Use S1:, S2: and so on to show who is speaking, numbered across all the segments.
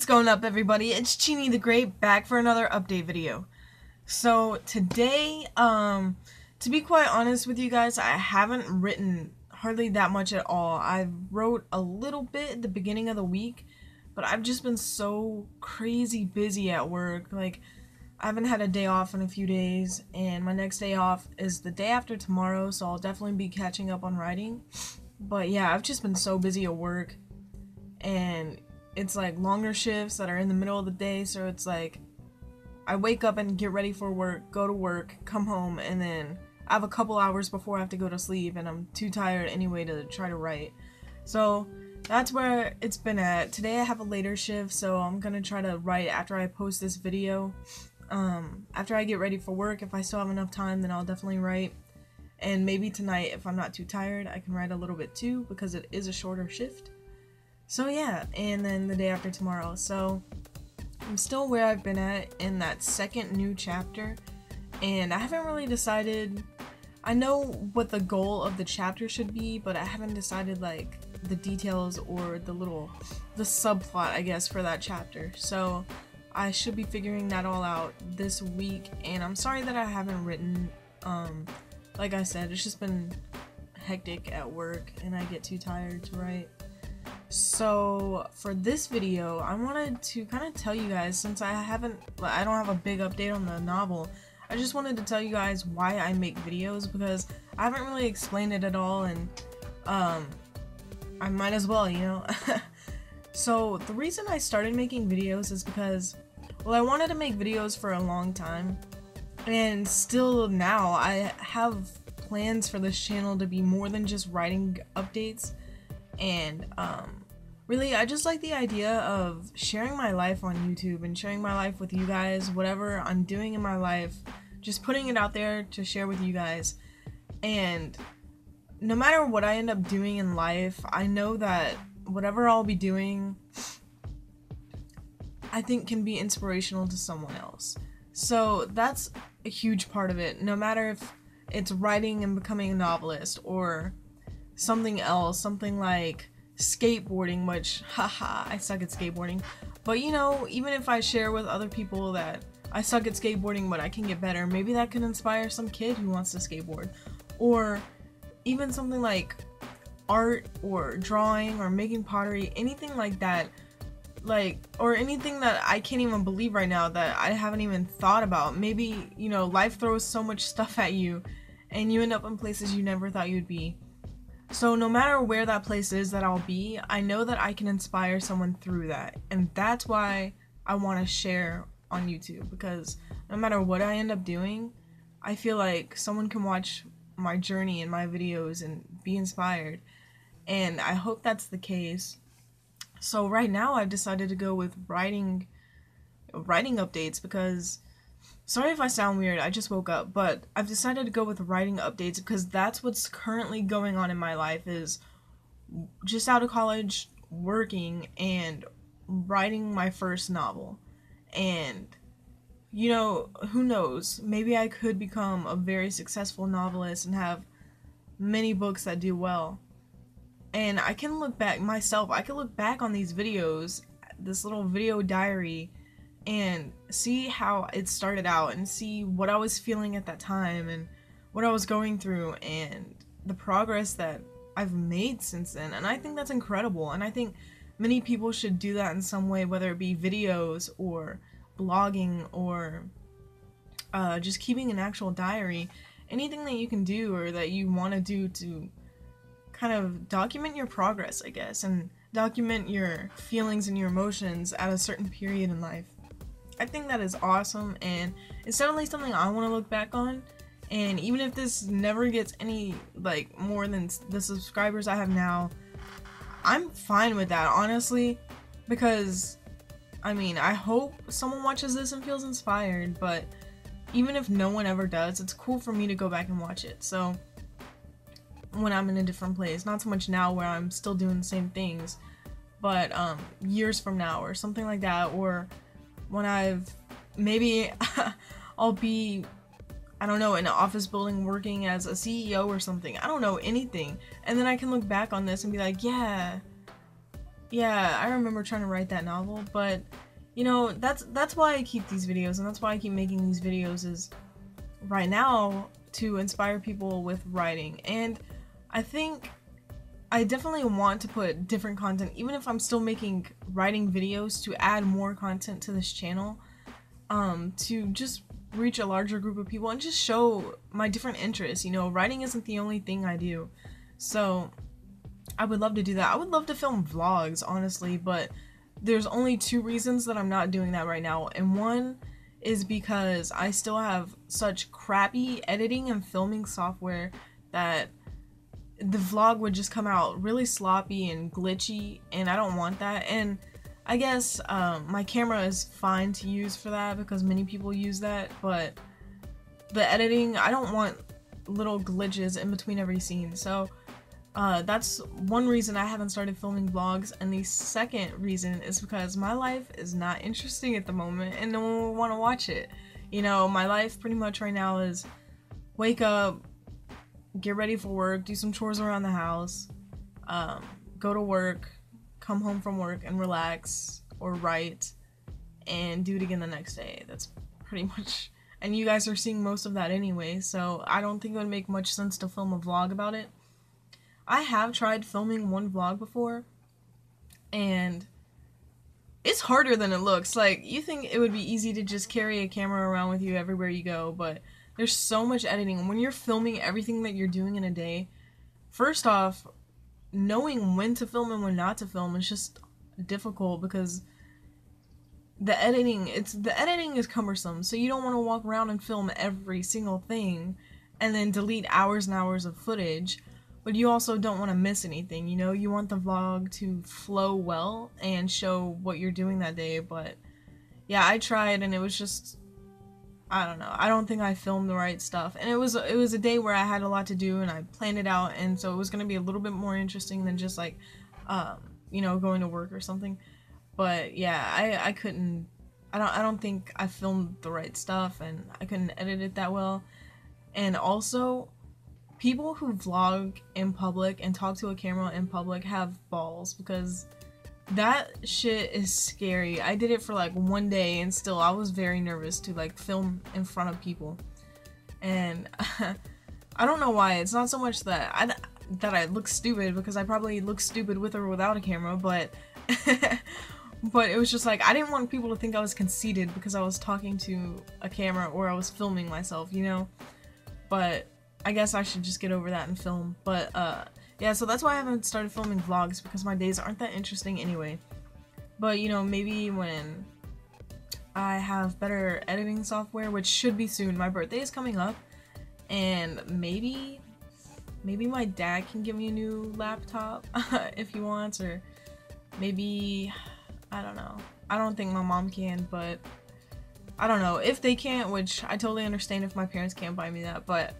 S1: What's going up everybody? It's Cheeny the Great back for another update video. So today, um, to be quite honest with you guys, I haven't written hardly that much at all. I wrote a little bit at the beginning of the week, but I've just been so crazy busy at work. Like, I haven't had a day off in a few days, and my next day off is the day after tomorrow, so I'll definitely be catching up on writing. But yeah, I've just been so busy at work, and it's like longer shifts that are in the middle of the day, so it's like I wake up and get ready for work, go to work, come home, and then I have a couple hours before I have to go to sleep, and I'm too tired anyway to try to write. So that's where it's been at. Today I have a later shift, so I'm gonna try to write after I post this video. Um, after I get ready for work, if I still have enough time, then I'll definitely write. And maybe tonight, if I'm not too tired, I can write a little bit too, because it is a shorter shift. So yeah, and then the day after tomorrow. So I'm still where I've been at in that second new chapter, and I haven't really decided. I know what the goal of the chapter should be, but I haven't decided like the details or the little the subplot, I guess, for that chapter. So I should be figuring that all out this week, and I'm sorry that I haven't written. Um, like I said, it's just been hectic at work, and I get too tired to write. So for this video, I wanted to kind of tell you guys, since I haven't, I don't have a big update on the novel, I just wanted to tell you guys why I make videos, because I haven't really explained it at all, and um, I might as well, you know? So the reason I started making videos is because, well, I wanted to make videos for a long time, and still now I have plans for this channel to be more than just writing updates, and um, really I just like the idea of sharing my life on YouTube and sharing my life with you guys, whatever I'm doing in my life, just putting it out there to share with you guys, and no matter what I end up doing in life, I know that whatever I'll be doing, I think can be inspirational to someone else. So that's a huge part of it. No matter if it's writing and becoming a novelist or something else, something like skateboarding, which, haha, I suck at skateboarding. But you know, even if I share with other people that I suck at skateboarding but I can get better, maybe that can inspire some kid who wants to skateboard. Or even something like art or drawing or making pottery, anything like that, like, or anything that I can't even believe right now that I haven't even thought about. Maybe, you know, life throws so much stuff at you and you end up in places you never thought you'd be. So no matter where that place is that I'll be, I know that I can inspire someone through that. And that's why I want to share on YouTube because no matter what I end up doing, I feel like someone can watch my journey and my videos and be inspired and I hope that's the case. So right now I've decided to go with writing writing updates because sorry if I sound weird, I just woke up, but I've decided to go with writing updates because that's what's currently going on in my life is just out of college, working and writing my first novel. And you know, who knows? Maybe I could become a very successful novelist and have many books that do well and I can look back myself, I can look back on these videos, this little video diary, and see how it started out and see what I was feeling at that time and what I was going through and the progress that I've made since then. And I think that's incredible. And I think many people should do that in some way, whether it be videos or blogging or uh, just keeping an actual diary. Anything that you can do or that you want to do to kind of document your progress, I guess, and document your feelings and your emotions at a certain period in life. I think that is awesome, and it's definitely something I want to look back on. And even if this never gets any, like, more than the subscribers I have now, I'm fine with that, honestly, because, I mean, I hope someone watches this and feels inspired, but even if no one ever does, it's cool for me to go back and watch it, so when I'm in a different place. Not so much now where I'm still doing the same things, but um, years from now or something like that. Or when I've maybe I'll be I don't know in an office building working as a CEO or something. I don't know anything, and then I can look back on this and be like, yeah. yeah, I remember trying to write that novel, but you know, that's that's why I keep these videos and that's why I keep making these videos is right now to inspire people with writing. And I think I definitely want to put different content even if I'm still making writing videos to add more content to this channel um to just reach a larger group of people and just show my different interests. You know, writing isn't the only thing I do. So I would love to do that. I would love to film vlogs, honestly, but there's only two reasons that I'm not doing that right now. And one is because I still have such crappy editing and filming software that the vlog would just come out really sloppy and glitchy and I don't want that. And I guess um, my camera is fine to use for that because many people use that, but the editing, I don't want little glitches in between every scene. So uh, that's one reason I haven't started filming vlogs, and the second reason is because my life is not interesting at the moment and no one will want to watch it. You know, my life pretty much right now is wake up, get ready for work, do some chores around the house, um, go to work, come home from work and relax or write and do it again the next day. That's pretty much and you guys are seeing most of that anyway, so I don't think it would make much sense to film a vlog about it. I have tried filming one vlog before and it's harder than it looks. Like you think it would be easy to just carry a camera around with you everywhere you go, but there's so much editing. When you're filming everything that you're doing in a day, first off, knowing when to film and when not to film is just difficult because the editing it's the editing is cumbersome so you don't want to walk around and film every single thing and then delete hours and hours of footage but you also don't want to miss anything you know you want the vlog to flow well and show what you're doing that day but yeah i tried and it was just I don't know. I don't think I filmed the right stuff. And it was it was a day where I had a lot to do and I planned it out and so it was going to be a little bit more interesting than just like um, you know, going to work or something. But yeah, I I couldn't I don't I don't think I filmed the right stuff and I couldn't edit it that well. And also people who vlog in public and talk to a camera in public have balls because that shit is scary. I did it for like one day and still I was very nervous to like film in front of people. And I don't know why. It's not so much that I that I look stupid because I probably look stupid with or without a camera, but but it was just like I didn't want people to think I was conceited because I was talking to a camera or I was filming myself, you know? But I guess I should just get over that and film. But uh yeah, so that's why I haven't started filming vlogs because my days aren't that interesting anyway. But you know, maybe when I have better editing software, which should be soon. My birthday is coming up, and maybe, maybe my dad can give me a new laptop if he wants, or maybe, I don't know. I don't think my mom can, but I don't know. If they can't, which I totally understand if my parents can't buy me that, but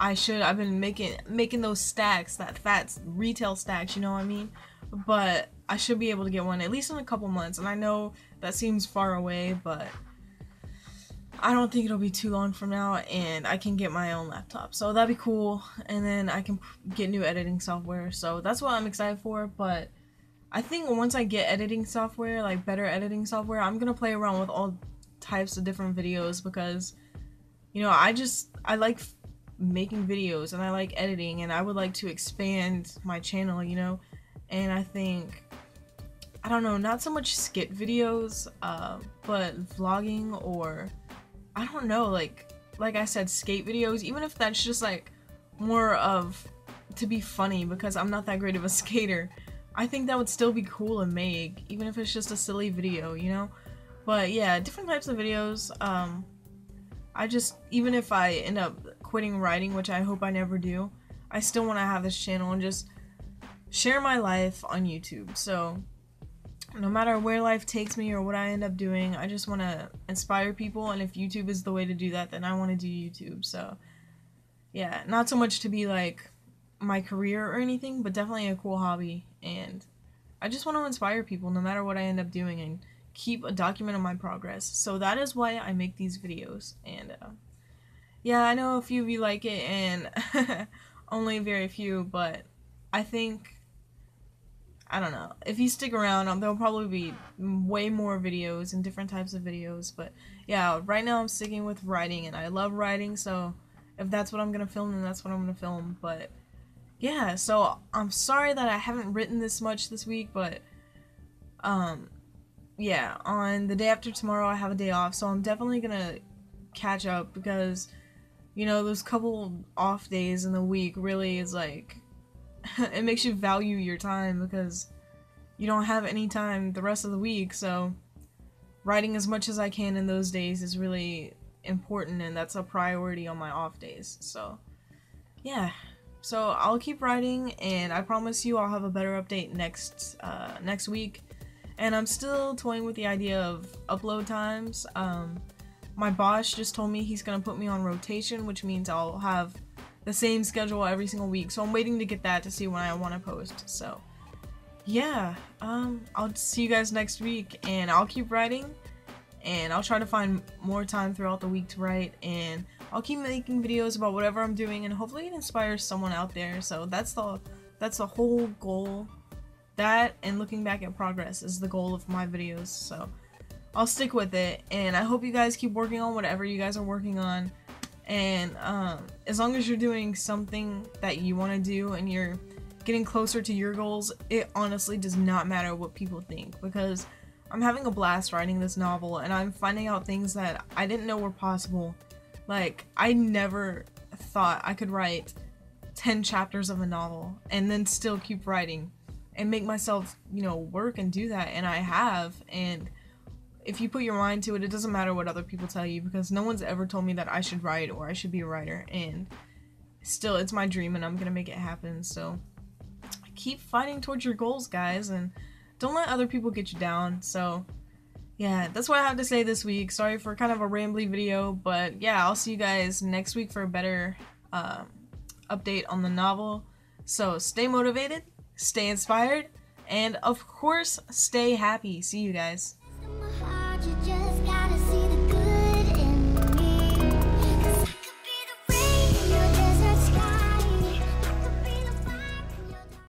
S1: I should. I've been making making those stacks, that fat retail stacks. You know what I mean? But I should be able to get one at least in a couple months. And I know that seems far away, but I don't think it'll be too long from now, and I can get my own laptop. So that'd be cool. And then I can get new editing software. So that's what I'm excited for. But I think once I get editing software, like better editing software, I'm gonna play around with all types of different videos because you know I just I like making videos and I like editing and I would like to expand my channel, you know? And I think, I don't know, not so much skit videos, uh, but vlogging or, I don't know, like, like I said, skate videos, even if that's just like more of to be funny because I'm not that great of a skater. I think that would still be cool to make, even if it's just a silly video, you know? But yeah, different types of videos. Um, I just, even if I end up quitting writing, which I hope I never do, I still want to have this channel and just share my life on YouTube. So, no matter where life takes me or what I end up doing, I just want to inspire people. And if YouTube is the way to do that, then I want to do YouTube. So, yeah, not so much to be like my career or anything, but definitely a cool hobby. And I just want to inspire people no matter what I end up doing and keep a document of my progress. So that is why I make these videos. And, uh, yeah, I know a few of you like it and only very few, but I think I don't know. If you stick around, um, there'll probably be way more videos and different types of videos. But yeah, right now I'm sticking with writing, and I love writing. So if that's what I'm gonna film, then that's what I'm gonna film. But yeah, so I'm sorry that I haven't written this much this week, but um, yeah, on the day after tomorrow I have a day off, so I'm definitely gonna catch up because you know those couple off days in the week really is like it makes you value your time because you don't have any time the rest of the week. So writing as much as I can in those days is really important and that's a priority on my off days. So yeah. So I'll keep writing and I promise you I'll have a better update next uh, next week. And I'm still toying with the idea of upload times. Um, my boss just told me he's gonna put me on rotation which means I'll have the same schedule every single week. So I'm waiting to get that to see when I want to post. So yeah, um, I'll see you guys next week and I'll keep writing and I'll try to find more time throughout the week to write and I'll keep making videos about whatever I'm doing and hopefully it inspires someone out there. So that's the that's the whole goal. That and looking back at progress is the goal of my videos. So I'll stick with it and I hope you guys keep working on whatever you guys are working on. And um, as long as you're doing something that you want to do and you're getting closer to your goals it honestly does not matter what people think because i'm having a blast writing this novel and i'm finding out things that i didn't know were possible. Like i never thought i could write 10 chapters of a novel and then still keep writing and make myself you know work and do that and i have and if you put your mind to it, it doesn't matter what other people tell you because no one's ever told me that I should write or I should be a writer. And still, it's my dream and I'm gonna make it happen. So keep fighting towards your goals, guys, and don't let other people get you down. So yeah, that's what I have to say this week. Sorry for kind of a rambly video, but yeah, I'll see you guys next week for a better uh, update on the novel. So stay motivated, stay inspired, and of course, stay happy. See you guys.